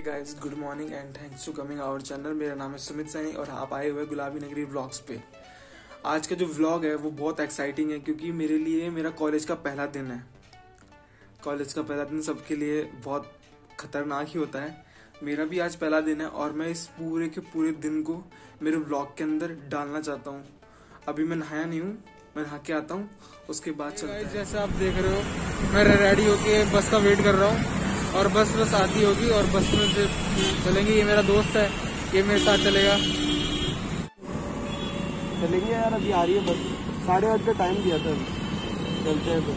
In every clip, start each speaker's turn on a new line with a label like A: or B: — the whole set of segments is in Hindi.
A: Guys good morning and thanks to coming our channel मेरा नाम है सुमित सैनी और आप आए हुए गुलाबी नगरी व्लॉग्स पे। आज का जो व्लॉग है वो बहुत एक्साइटिंग है क्योंकि मेरे लिए मेरा कॉलेज का पहला दिन है। कॉलेज का पहला दिन सबके लिए बहुत खतरनाक ही होता है। मेरा भी आज पहला दिन है और मैं इस पूरे के पूरे दिन को मेरे व्लॉग के अंदर डालना चाहता हूँ। अभी मैं नहाया नहीं हूँ मैं नहा के आता हूँ उसके बाद चलते हैं।
B: जैसे आप देख रहे हो मैं रेडी होके बस का वेट कर रहा हूँ। और बस बस आती होगी और बस में से चलेंगे। ये मेरा दोस्त है ये मेरे साथ चलेगा।
A: चलेंगे यार अभी आ रही है बस। साढ़े आठ का टाइम दिया था चलते हैं तो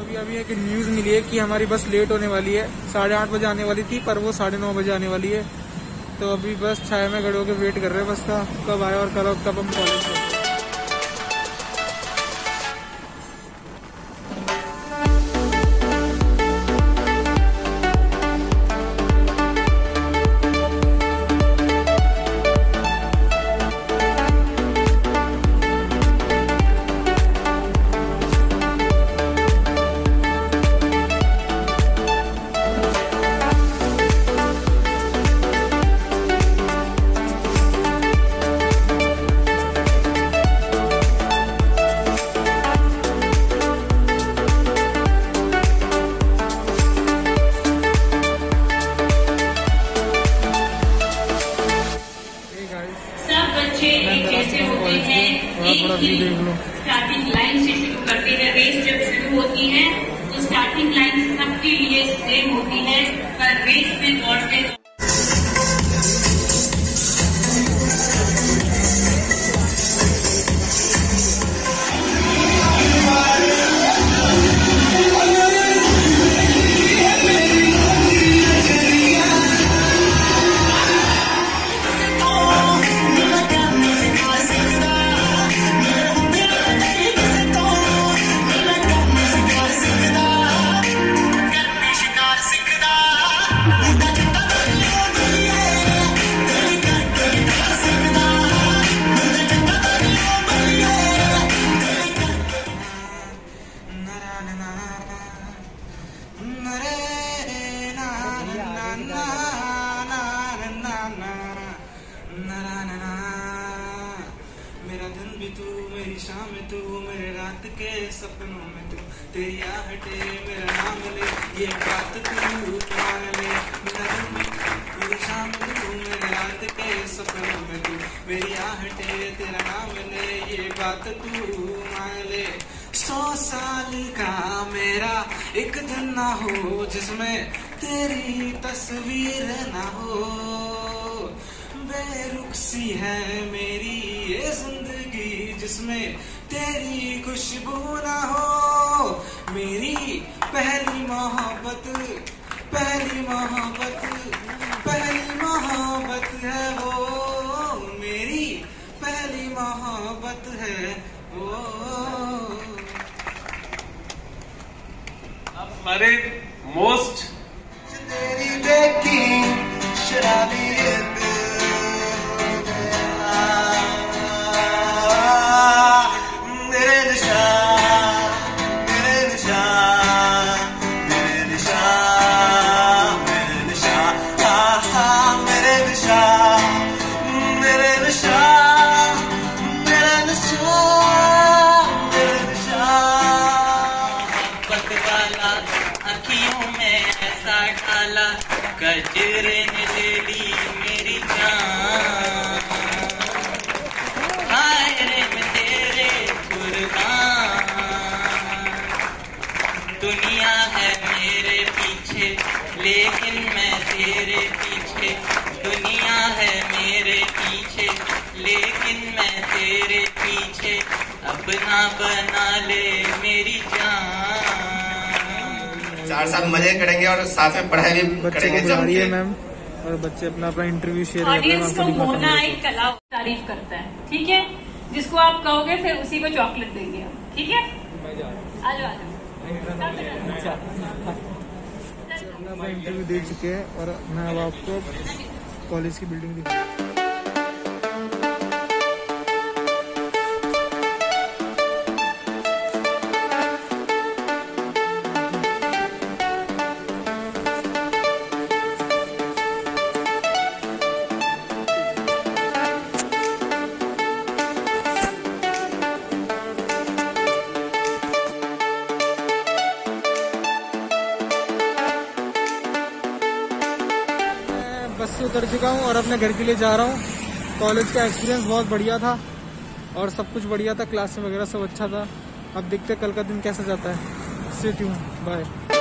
B: अभी अभी एक न्यूज़ मिली है कि हमारी बस लेट होने वाली है। साढ़े आठ बजे आने वाली थी पर वो साढ़े नौ बजे आने वाली है। तो अभी बस छाया में खड़े होकर वेट कर रहे हैं बस का। कब आए और कल कब हम कॉलेज थोड़ा
C: व्यू
B: देख लो।
C: स्टार्टिंग लाइन से शुरू करते हैं। रेस जब शुरू होती है तो स्टार्टिंग लाइन सबके लिए सेम होती है, पर रेस में दौड़ते
A: भी तू, मेरी शाम तू, मेरे रात के सपनों में तू। तेरी आहटे मेरा नाम ले, ये बात तू मान ले। मेरा शाम तू, मेरे रात के सपनों में तू। मेरी आहटे तेरा नाम ले, ये बात तू मान ले। सौ साल का मेरा एक दिन ना हो, जिसमें तेरी तस्वीर ना हो। बेरुख सी है मेरी ये ज़िंदगी। जिसमें तेरी खुशबू ना हो। मेरी पहली मोहब्बत पहली मोहब्बत पहली मोहब्बत है वो। मेरी पहली मोहब्बत है वो।
D: अब हमारे मोस्ट
E: तेरी देखी शराबी
F: अखियों में ऐसा डाला, गजरे ने ले ली मेरी जान। हाय तेरे दुनिया है मेरे पीछे, लेकिन मैं तेरे पीछे। दुनिया है मेरे पीछे, लेकिन मैं तेरे पीछे। अपना बना ले मेरी
E: चार साल मज़े करेंगे और साथ में पढ़ाई भी
B: बच्चे
E: करेंगे
B: है मैम और बच्चे अपना अपना इंटरव्यू शेयर हैं
C: ऑडियंस को
B: हूँ।
C: एक कला तारीफ़ करता है ठीक है? जिसको आप कहोगे फिर उसी को चॉकलेट देंगे हम ठीक है? आ जाओ आ जाओ
B: इंटरव्यू दे चुके हैं और मैं अब आपको कॉलेज की बिल्डिंग दिखा से उतर चुका हूँ और अपने घर के लिए जा रहा हूँ। कॉलेज का एक्सपीरियंस बहुत बढ़िया था और सब कुछ बढ़िया था क्लास वगैरह सब अच्छा था। अब देखते कल का दिन कैसा जाता है। सिटी हूँ बाय